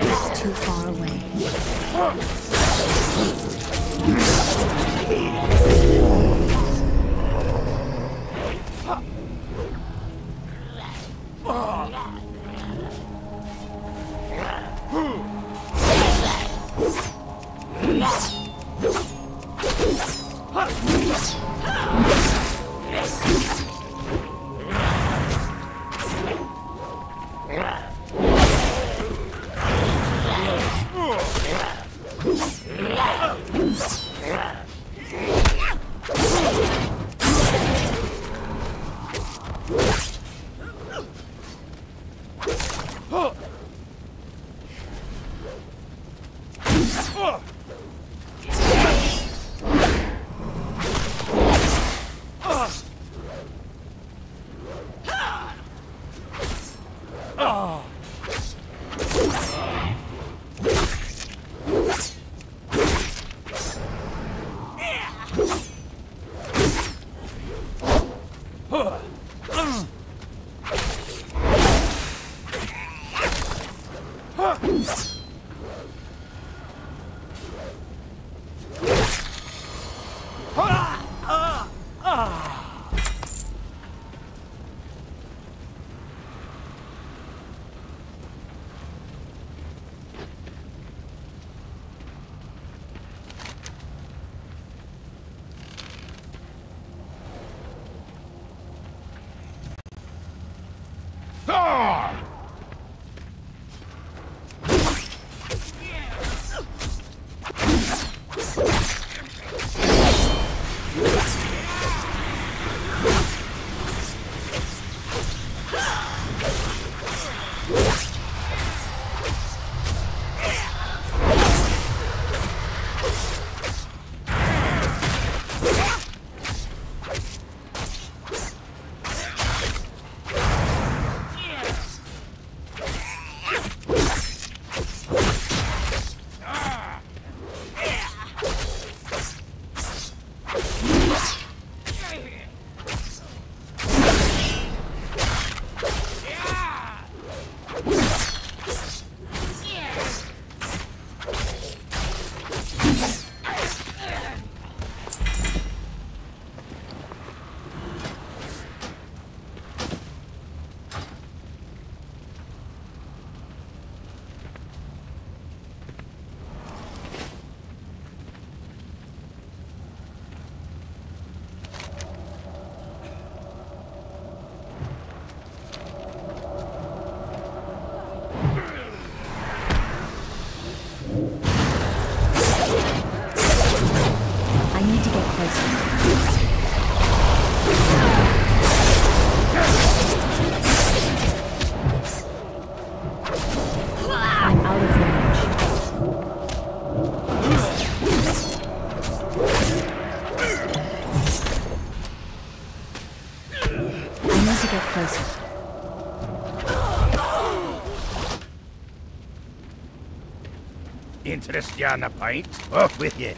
It's too far away. I Interest ya a pint? Off with you.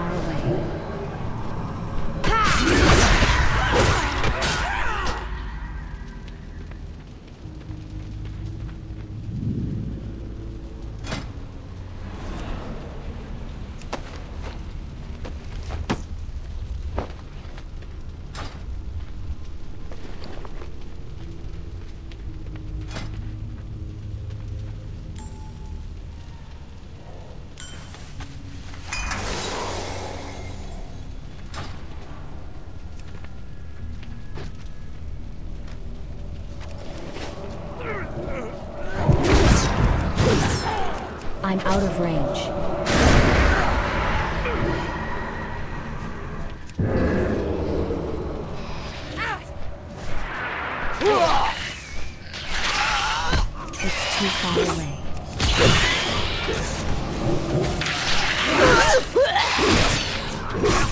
far away. I'm out of range. It's too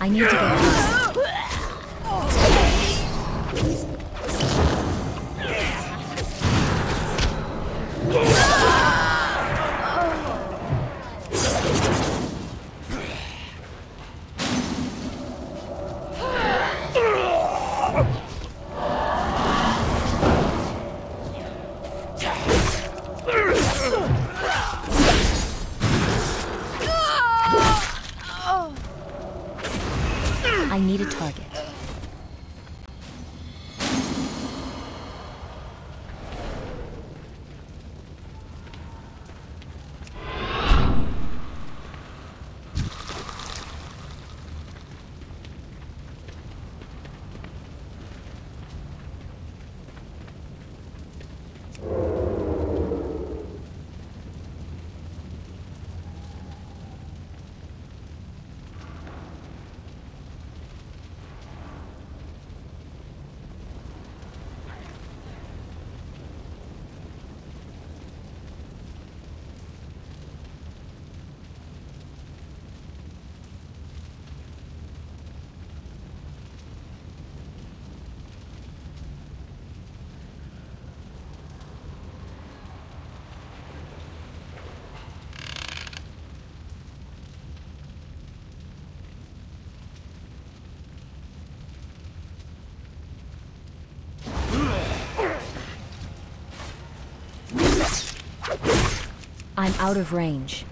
I need to get I'm out of range.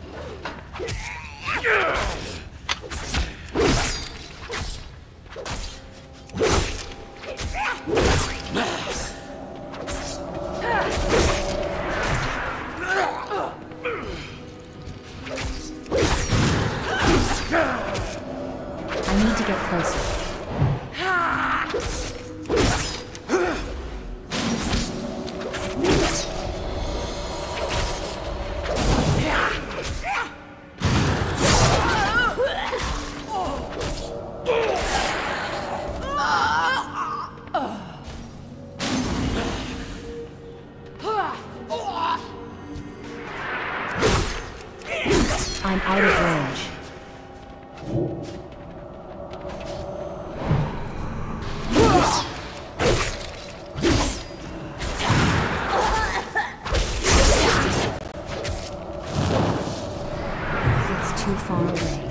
Too far away.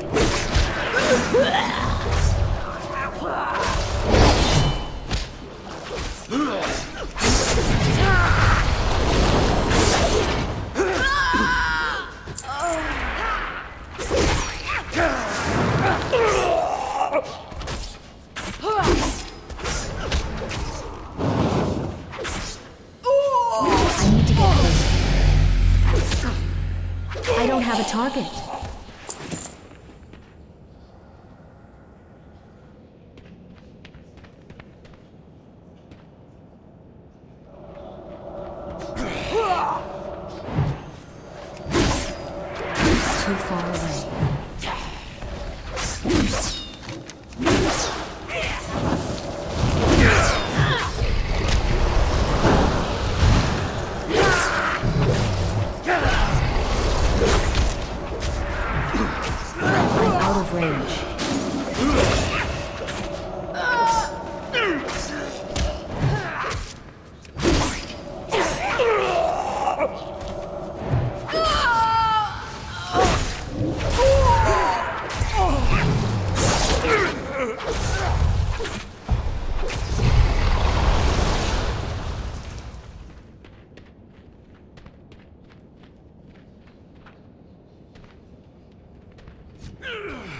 I don't have a target. I'm Move!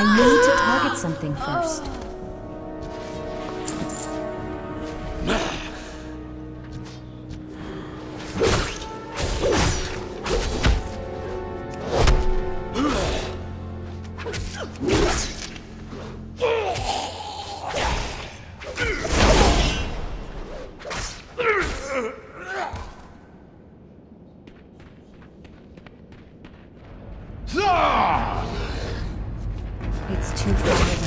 I need to target something first. Zah! two prisoners